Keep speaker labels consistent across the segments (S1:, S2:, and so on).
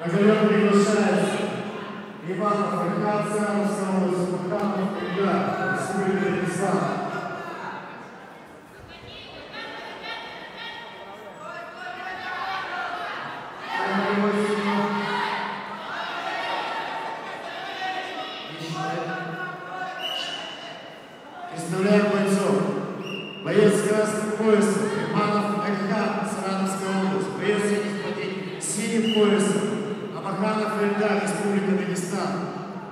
S1: На ковер приглашается Иванов Аркад, Саровская область, Маханов Илья, Республика Дагестан. Представляем бойцов. Боец красных поясов, Иманов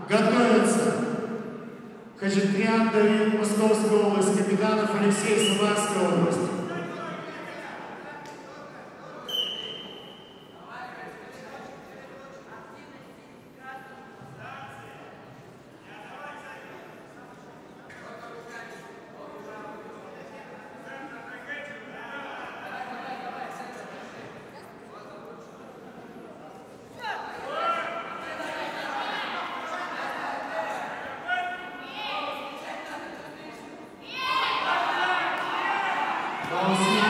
S1: Готовятся. Хачатрян Давид, Московская область. Капитанов Алексей, Самарская область.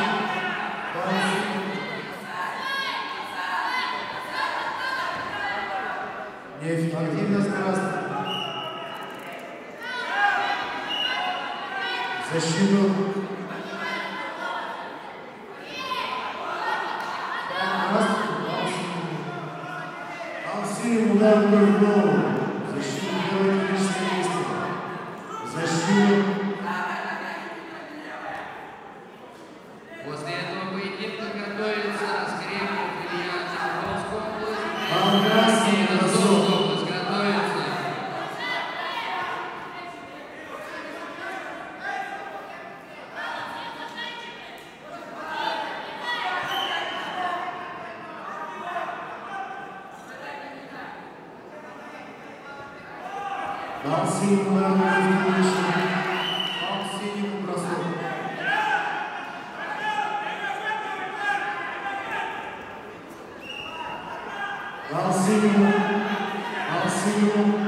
S1: Неэффективность красных. Защиту. Алсиев удар в голову. Защиту делает лишь действие. Защиту.
S2: Dá
S1: um
S2: sino
S1: para
S2: o próximo. Dá
S1: um sino para o próximo. Бросок. Алсиеву. Алсиеву.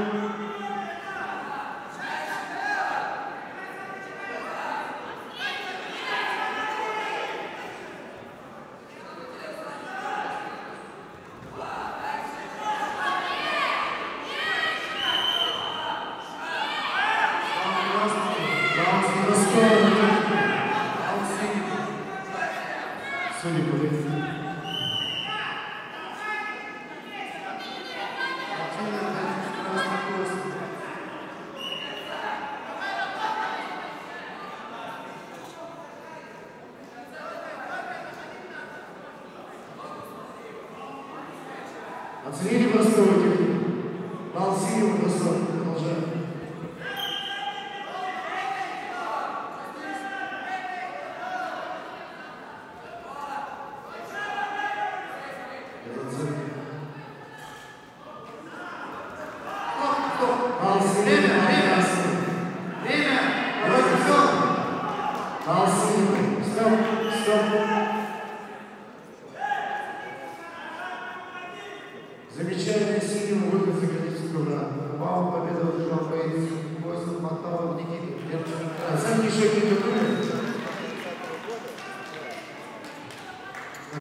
S1: Алсиев Ростов. Алсиев. Судя по лицу. Оценили простого технику. Балсиев просто продолжаем. Балсиев, Балсиев.
S2: Время!
S1: Замечательный синим выход за границу ура.
S3: Вау,